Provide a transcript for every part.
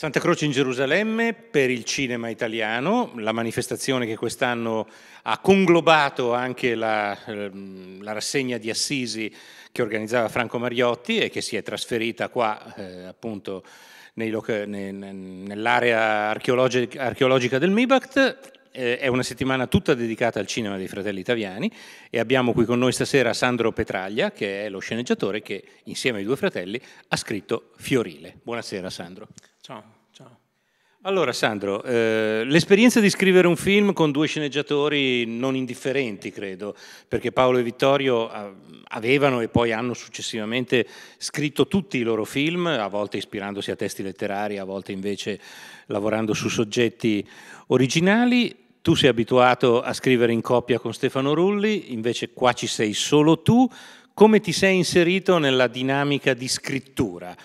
Santa Croce in Gerusalemme per il cinema italiano, la manifestazione che quest'anno ha conglobato anche la, ehm, la, rassegna di Assisi che organizzava Franco Mariotti e che si è trasferita qua eh, appunto nell'area archeologica, archeologica del MIBACT eh, è una settimana tutta dedicata al cinema dei fratelli italiani e abbiamo qui con noi stasera Sandro Petraglia, che è lo sceneggiatore che insieme ai due fratelli ha scritto Fiorile. Buonasera Sandro. Ciao, ciao. Allora Sandro, eh, l'esperienza di scrivere un film con due sceneggiatori non indifferenti, credo, perché Paolo e Vittorio eh, avevano e poi hanno successivamente scritto tutti i loro film, a volte ispirandosi a testi letterari, a volte invece lavorando su soggetti originali. Tu sei abituato a scrivere in coppia con Stefano Rulli, invece qua ci sei solo tu. Come ti sei inserito nella dinamica di scrittura?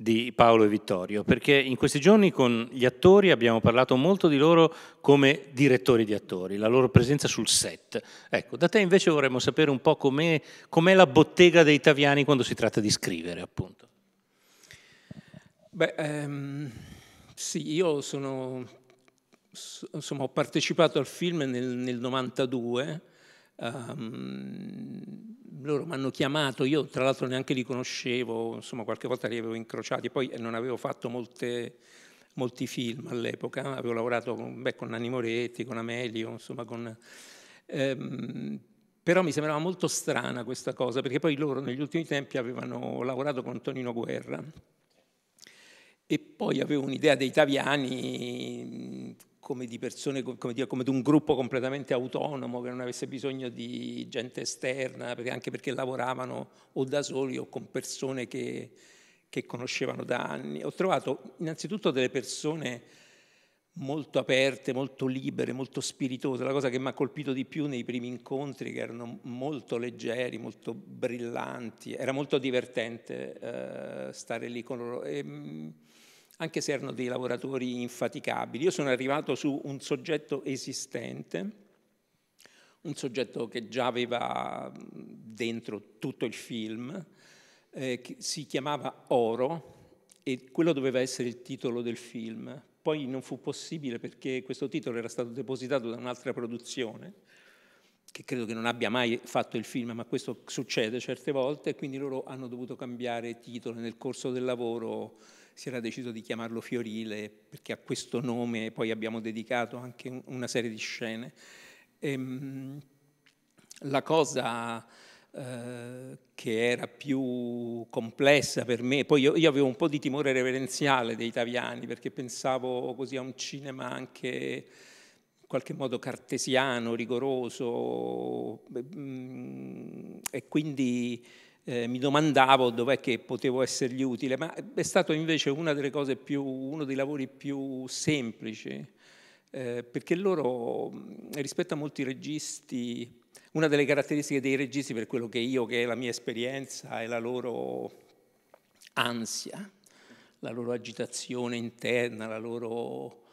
Di Paolo e Vittorio, perché in questi giorni con gli attori abbiamo parlato molto di loro come direttori di attori, la loro presenza sul set. Ecco, da te invece vorremmo sapere un po' com'è, com'è la bottega dei Taviani quando si tratta di scrivere, appunto. Beh, ehm, sì, io sono, insomma, ho partecipato al film nel, nel 92, um, loro mi hanno chiamato, io tra l'altro neanche li conoscevo, insomma qualche volta li avevo incrociati, poi non avevo fatto molte, molti film all'epoca, avevo lavorato beh, con Nanni Moretti, con Amelio, insomma con... Ehm, però mi sembrava molto strana questa cosa, perché poi loro negli ultimi tempi avevano lavorato con Tonino Guerra. E poi avevo un'idea dei Taviani come di persone, come, dire, come di un gruppo completamente autonomo che non avesse bisogno di gente esterna, perché anche perché lavoravano o da soli o con persone che, che conoscevano da anni. Ho trovato innanzitutto delle persone molto aperte, molto libere, molto spiritose. La cosa che mi ha colpito di più nei primi incontri, che erano molto leggeri, molto brillanti, era molto divertente eh, stare lì con loro. E, mm, anche se erano dei lavoratori infaticabili. Io sono arrivato su un soggetto esistente, un soggetto che già aveva dentro tutto il film, eh, si chiamava Oro e quello doveva essere il titolo del film. Poi non fu possibile perché questo titolo era stato depositato da un'altra produzione, che credo che non abbia mai fatto il film, ma questo succede certe volte, e quindi loro hanno dovuto cambiare titolo nel corso del lavoro si era deciso di chiamarlo Fiorile perché a questo nome poi abbiamo dedicato anche una serie di scene. E, ehm, la cosa eh, che era più complessa per me, poi io, io, avevo un po' di timore reverenziale dei Taviani perché pensavo così a un cinema anche in qualche modo cartesiano, rigoroso mm, e quindi eh, mi domandavo dov'è che potevo essergli utile, ma è stato invece una delle cose più, uno dei lavori più semplici, eh, perché loro, rispetto a molti registi, una delle caratteristiche dei registi, per quello che io, che è la mia esperienza, è la loro ansia, la loro agitazione interna, la loro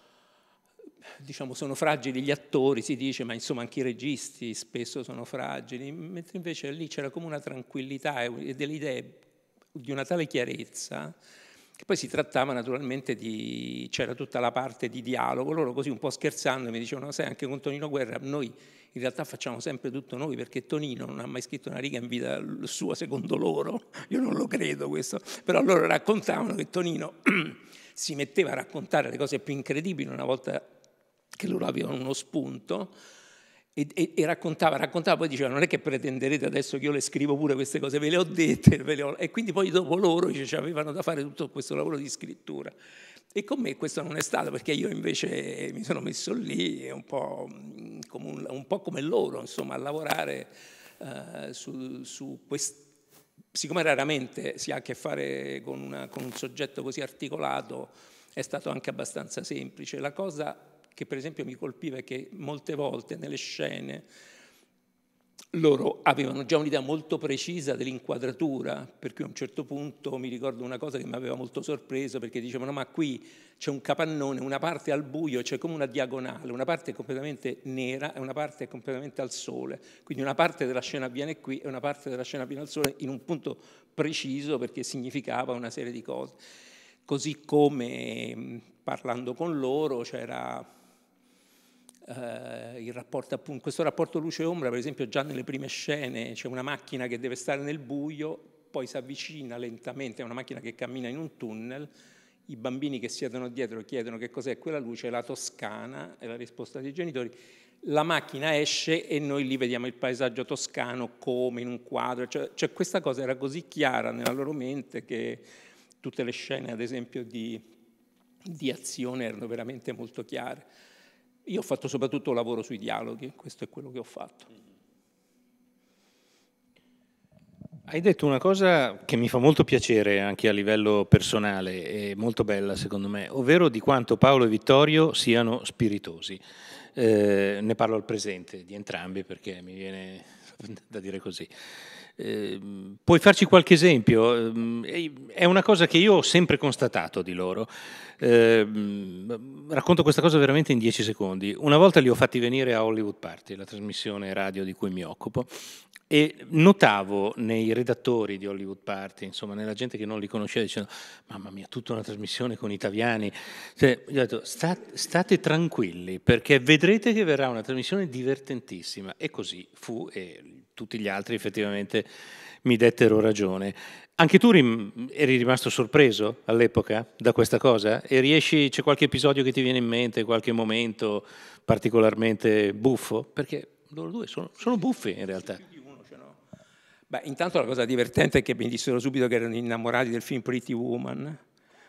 diciamo, sono fragili gli attori, si dice, ma insomma anche i registi spesso sono fragili, mentre invece lì c'era come una tranquillità e delle idee di una tale chiarezza che poi si trattava naturalmente di, c'era tutta la parte di dialogo, loro così un po' scherzando mi dicevano, sai anche con Tonino Guerra noi in realtà facciamo sempre tutto noi perché Tonino non ha mai scritto una riga in vita sua secondo loro, io non lo credo questo, però loro raccontavano che Tonino si metteva a raccontare le cose più incredibili una volta che loro avevano uno spunto e, e, e, raccontava, raccontava, poi diceva non è che pretenderete adesso che io le scrivo pure queste cose, ve le ho dette, le ho... e quindi poi dopo loro cioè, avevano da fare tutto questo lavoro di scrittura. E con me questo non è stato perché io invece mi sono messo lì un po' come, un, un po come loro, insomma, a lavorare uh, su, su questo siccome raramente si ha a che fare con, una, con, un soggetto così articolato, è stato anche abbastanza semplice. La cosa che per esempio mi colpiva è che molte volte nelle scene loro avevano già un'idea molto precisa dell'inquadratura, per cui a un certo punto mi ricordo una cosa che mi aveva molto sorpreso, perché dicevano ma qui c'è un capannone, una parte al buio, c'è come una diagonale, una parte è completamente nera e una parte è completamente al sole, quindi una parte della scena avviene qui e una parte della scena avviene al sole in un punto preciso perché significava una serie di cose. così come parlando con loro c'era eh, rapporto, appunto, questo rapporto luce-ombra, per esempio già nelle prime scene c'è una macchina che deve stare nel buio, poi si avvicina lentamente, è una macchina che cammina in un tunnel, i bambini che siedono dietro chiedono che cos'è quella luce, la toscana, è la risposta dei genitori, la macchina esce e noi lì vediamo il paesaggio toscano come in un quadro, cioè, cioè questa cosa era così chiara nella loro mente che tutte le scene, ad esempio, di, di azione erano veramente molto chiare. Io ho fatto soprattutto lavoro sui dialoghi, questo è quello che ho fatto. Hai detto una cosa che mi fa molto piacere anche a livello personale e molto bella secondo me, ovvero di quanto Paolo e Vittorio siano spiritosi. Eh, ne parlo al presente di entrambi perché mi viene da dire così. Eh, puoi farci qualche esempio? Eh, è una cosa che io ho sempre constatato di loro. Eh, racconto questa cosa veramente in dieci secondi. Una volta li ho fatti venire a Hollywood Party, la trasmissione radio di cui mi occupo, e notavo nei redattori di Hollywood Party, insomma, nella gente che non li conosceva, dicendo: Mamma mia, tutta una trasmissione con italiani. Cioè, gli ho detto: state, state tranquilli, perché vedrete che verrà una trasmissione divertentissima. E così fu, e tutti gli altri effettivamente mi dettero ragione. Anche tu eri rimasto sorpreso all'epoca da questa cosa? E riesci, c'è qualche episodio che ti viene in mente, qualche momento particolarmente buffo? Perché loro due sono, sono buffi in realtà. Beh, intanto la cosa divertente è che mi dissero subito che erano innamorati del film Pretty Woman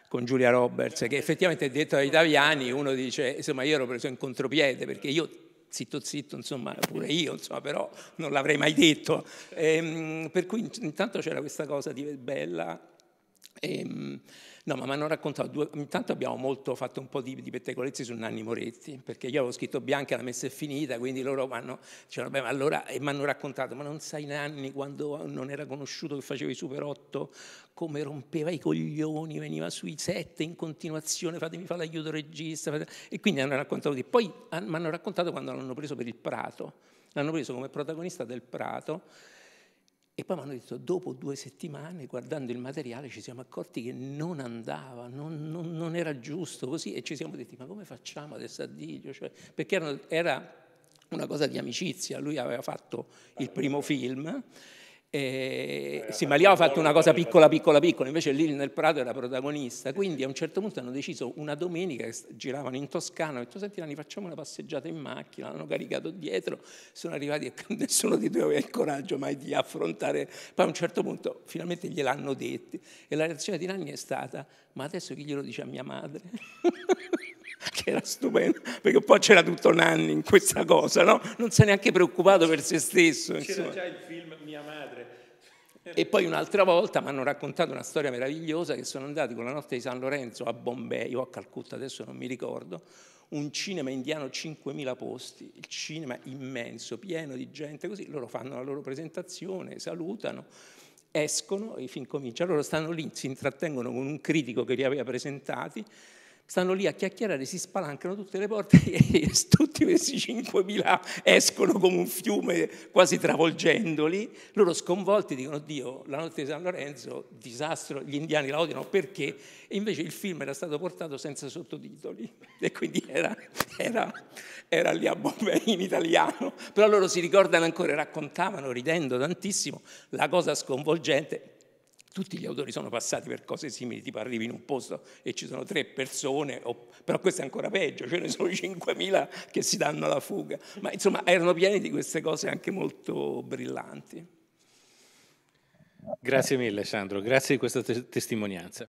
con Giulia Roberts, che effettivamente detto agli italiani uno dice, insomma io ero preso in contropiede perché io zitto zitto, insomma, pure io, insomma, però non l'avrei mai detto. Ehm, per cui intanto c'era questa cosa di bella. E, ehm, no, ma mi hanno raccontato, due, intanto abbiamo molto fatto un po' di, di pettegolezzi su Nanni Moretti, perché io avevo scritto Bianca, la messa è finita, quindi loro vanno, dicevano, beh, allora, e mi hanno raccontato, ma non sai Nanni quando non era conosciuto che faceva i Super 8, come rompeva i coglioni, veniva sui set in continuazione, fatemi fare l'aiuto regista, fate... e quindi hanno raccontato di... Poi mi hanno raccontato quando l'hanno preso per il Prato, l'hanno preso come protagonista del Prato, e poi mi hanno detto, dopo due settimane, guardando il materiale, ci siamo accorti che non andava, non, non, non era giusto così, e ci siamo detti, ma come facciamo adesso a dirlo? Cioè, perché era una cosa di amicizia, lui aveva fatto il primo film, eh, sì, ma lì aveva fatto una cosa piccola, piccola, piccola, invece lì nel Prato era protagonista. Quindi a un certo punto hanno deciso una domenica che giravano in Toscana, hanno detto senti Nani facciamo una passeggiata in macchina, l'hanno caricato dietro, sono arrivati e nessuno di due aveva il coraggio mai di affrontare. Poi a un certo punto finalmente gliel'hanno detto e la reazione di Nanni è stata ma adesso chi glielo dice a mia madre? che era stupendo, perché poi c'era tutto Nanni in questa cosa, no? Non si è neanche preoccupato per se stesso. C'era già il film Mia madre. E poi un'altra volta mi hanno raccontato una storia meravigliosa che sono andati con la notte di San Lorenzo a Bombay o a Calcutta, adesso non mi ricordo, un cinema indiano 5.000 posti, il cinema immenso, pieno di gente, così loro fanno la loro presentazione, salutano, escono e il film comincia. Loro stanno lì, si intrattengono con un critico che li aveva presentati, stanno lì a chiacchierare, si spalancano tutte le porte e tutti questi 5.000 escono come un fiume quasi travolgendoli. Loro sconvolti dicono, Dio, la notte di San Lorenzo, disastro, gli indiani la odiano perché? E invece il film era stato portato senza sottotitoli e quindi era, era, era lì a Bombay in italiano. Però loro si ricordano ancora, raccontavano ridendo tantissimo la cosa sconvolgente tutti gli autori sono passati per cose simili, tipo arrivi in un posto e ci sono tre persone, o, però questo è ancora peggio, ce ne sono 5.000 che si danno la fuga, ma insomma erano pieni di queste cose anche molto brillanti. Grazie mille Sandro, grazie di questa te- testimonianza.